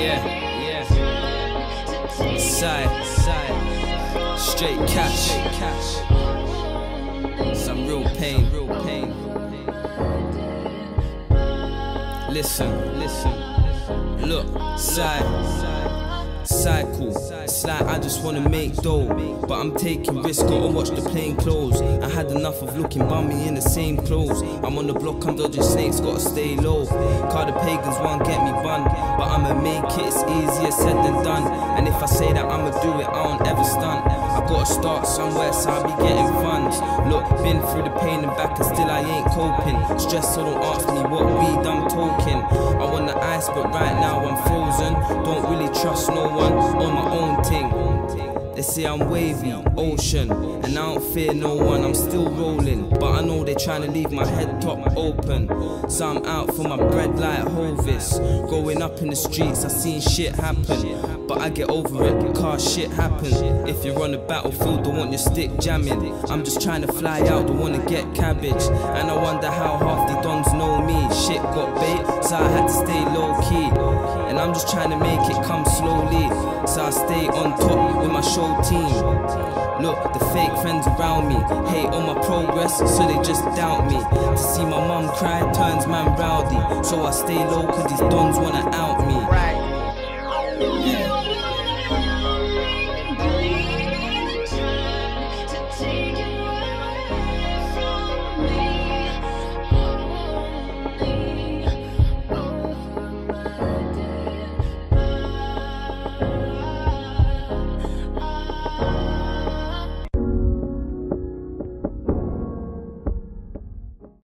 Yeah, yeah. Side, side. Straight cash, cash. Some real pain, real pain. Listen, listen. Look, side, cycle. It's like I just wanna make dough, but I'm taking risks. Gotta watch the plain clothes. I had enough of looking bummy in the same clothes. I'm on the block, I'm dodging snakes, gotta stay low. Car the pagans won't get me bun, but I'ma make it. It's easier said than done. And if I say that I'ma do it, I don't ever stunt. I gotta start somewhere, so I'll be getting funds. Look, been through the pain and back, and still I ain't coping. Stress, so don't ask me what weed I'm talking. I want the ice, but right now I'm frozen. Don't really trust no one on my own thing. They say I'm wavy, ocean, and I don't fear no one. I'm still rolling, but I know they're trying to leave my head top open. So I'm out for my bread like Hovis. Growing up in the streets, I seen shit happen, but I get over it. Cause shit happens. If you're on the battlefield, don't want your stick jamming. I'm just trying to fly out, don't wanna get cabbage. And I wonder how half the dons know me. Shit got bait, so I had to stay low key. And I'm just trying to make it come slowly. So I stay on top with my show team. Look, the fake friends around me hate on my progress, so they just doubt me. To see my mum cry turns man rowdy. So I stay low cause these dons wanna out me. Right.